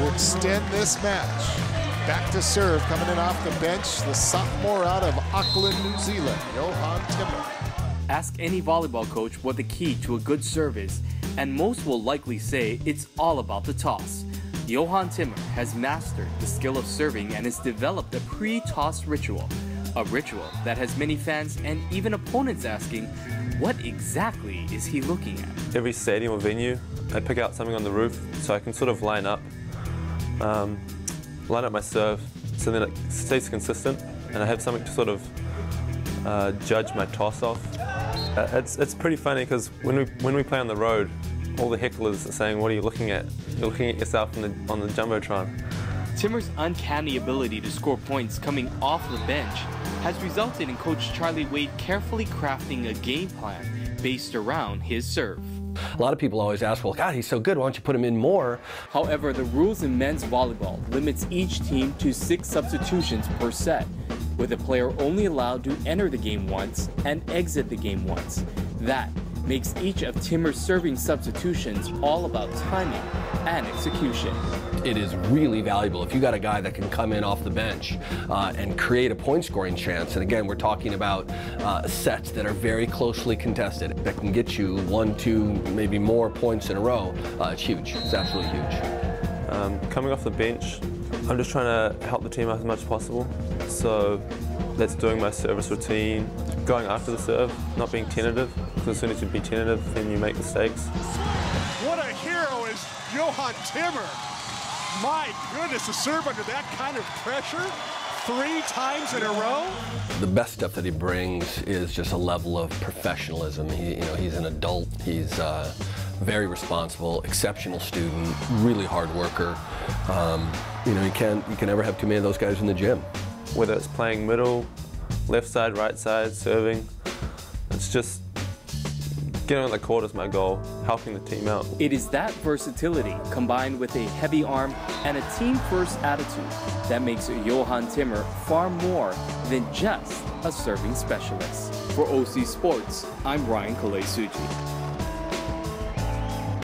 to extend this match. Back to serve, coming in off the bench, the sophomore out of Auckland, New Zealand, Johann Timmer. Ask any volleyball coach what the key to a good serve is, and most will likely say it's all about the toss. Johann Timmer has mastered the skill of serving and has developed a pre-toss ritual. A ritual that has many fans and even opponents asking, what exactly is he looking at? Every stadium or venue, I pick out something on the roof so I can sort of line up, um, line up my serve so that it stays consistent and I have something to sort of uh, judge my toss off. Uh, it's, it's pretty funny because when we, when we play on the road, all the hecklers are saying, what are you looking at? You're looking at yourself on the, on the Jumbotron. Timmer's uncanny ability to score points coming off the bench has resulted in Coach Charlie Wade carefully crafting a game plan based around his serve. A lot of people always ask, well, God, he's so good, why don't you put him in more? However, the rules in men's volleyball limits each team to six substitutions per set, with a player only allowed to enter the game once and exit the game once. That makes each of Timmer's serving substitutions all about timing and execution. It is really valuable if you got a guy that can come in off the bench uh, and create a point scoring chance. And again, we're talking about uh, sets that are very closely contested that can get you one, two, maybe more points in a row. Uh, it's huge. It's absolutely huge. Um, coming off the bench, I'm just trying to help the team out as much as possible. So that's doing my service routine, going after the serve, not being tentative, because as soon as you be tentative, then you make mistakes. What a hero is Johann Timmer. My goodness, to serve under that kind of pressure three times in a row. The best stuff that he brings is just a level of professionalism. He, you know, he's an adult. He's uh, very responsible, exceptional student, really hard worker. Um, you know, you can't you can never have too many of those guys in the gym. Whether it's playing middle, left side, right side, serving, it's just getting on the court is my goal, helping the team out. It is that versatility combined with a heavy arm and a team-first attitude that makes Johann Timmer far more than just a serving specialist. For OC Sports, I'm Ryan Kalei Tsuji.